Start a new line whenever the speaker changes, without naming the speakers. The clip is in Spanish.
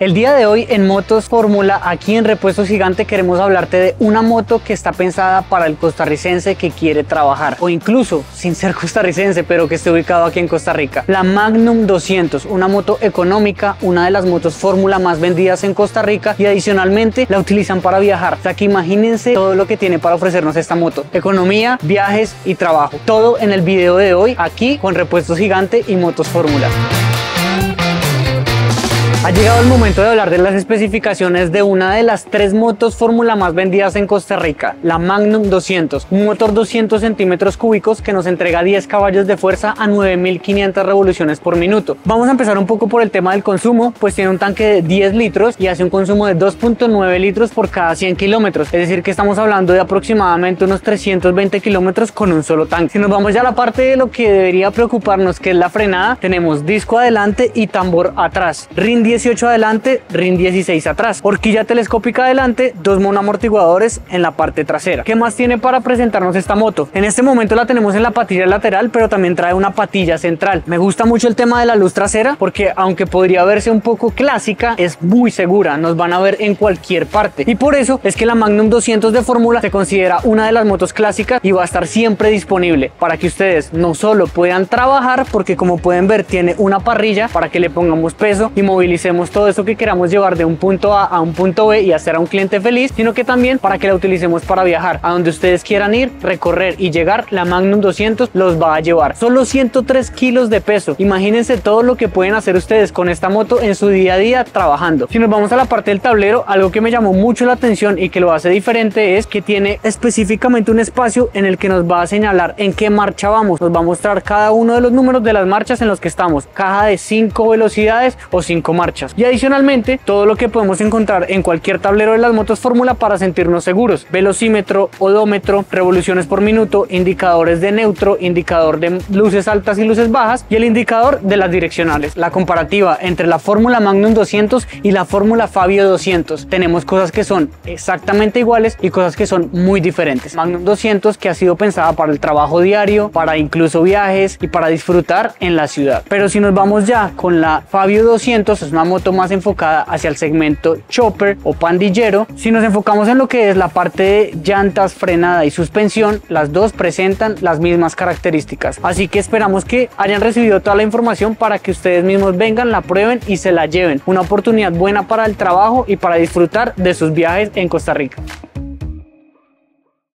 El día de hoy en Motos Fórmula, aquí en Repuestos Gigante, queremos hablarte de una moto que está pensada para el costarricense que quiere trabajar o incluso sin ser costarricense, pero que esté ubicado aquí en Costa Rica. La Magnum 200, una moto económica, una de las motos Fórmula más vendidas en Costa Rica y adicionalmente la utilizan para viajar. O sea que imagínense todo lo que tiene para ofrecernos esta moto. Economía, viajes y trabajo. Todo en el video de hoy aquí con Repuestos Gigante y Motos Fórmula. Ha llegado el momento de hablar de las especificaciones de una de las tres motos Fórmula más vendidas en Costa Rica, la Magnum 200, un motor 200 centímetros cúbicos que nos entrega 10 caballos de fuerza a 9500 revoluciones por minuto. Vamos a empezar un poco por el tema del consumo, pues tiene un tanque de 10 litros y hace un consumo de 2.9 litros por cada 100 kilómetros, es decir que estamos hablando de aproximadamente unos 320 kilómetros con un solo tanque. Si nos vamos ya a la parte de lo que debería preocuparnos, que es la frenada, tenemos disco adelante y tambor atrás, RIN 18 adelante, RIN 16 atrás, horquilla telescópica adelante, dos monoamortiguadores en la parte trasera. ¿Qué más tiene para presentarnos esta moto? En este momento la tenemos en la patilla lateral, pero también trae una patilla central. Me gusta mucho el tema de la luz trasera porque aunque podría verse un poco clásica, es muy segura, nos van a ver en cualquier parte. Y por eso es que la Magnum 200 de fórmula se considera una de las motos clásicas y va a estar siempre disponible para que ustedes no solo puedan trabajar, porque como pueden ver tiene una parrilla para que le pongamos peso y movilizar todo eso que queramos llevar de un punto A a un punto B y hacer a un cliente feliz, sino que también para que la utilicemos para viajar. A donde ustedes quieran ir, recorrer y llegar, la Magnum 200 los va a llevar. Solo 103 kilos de peso. Imagínense todo lo que pueden hacer ustedes con esta moto en su día a día trabajando. Si nos vamos a la parte del tablero, algo que me llamó mucho la atención y que lo hace diferente es que tiene específicamente un espacio en el que nos va a señalar en qué marcha vamos. Nos va a mostrar cada uno de los números de las marchas en los que estamos. Caja de 5 velocidades o 5 y adicionalmente todo lo que podemos encontrar en cualquier tablero de las motos Fórmula para sentirnos seguros. Velocímetro, odómetro, revoluciones por minuto, indicadores de neutro, indicador de luces altas y luces bajas y el indicador de las direccionales. La comparativa entre la Fórmula Magnum 200 y la Fórmula Fabio 200. Tenemos cosas que son exactamente iguales y cosas que son muy diferentes. Magnum 200 que ha sido pensada para el trabajo diario, para incluso viajes y para disfrutar en la ciudad. Pero si nos vamos ya con la Fabio 200 es una moto más enfocada hacia el segmento chopper o pandillero. Si nos enfocamos en lo que es la parte de llantas, frenada y suspensión, las dos presentan las mismas características. Así que esperamos que hayan recibido toda la información para que ustedes mismos vengan, la prueben y se la lleven. Una oportunidad buena para el trabajo y para disfrutar de sus viajes en Costa Rica.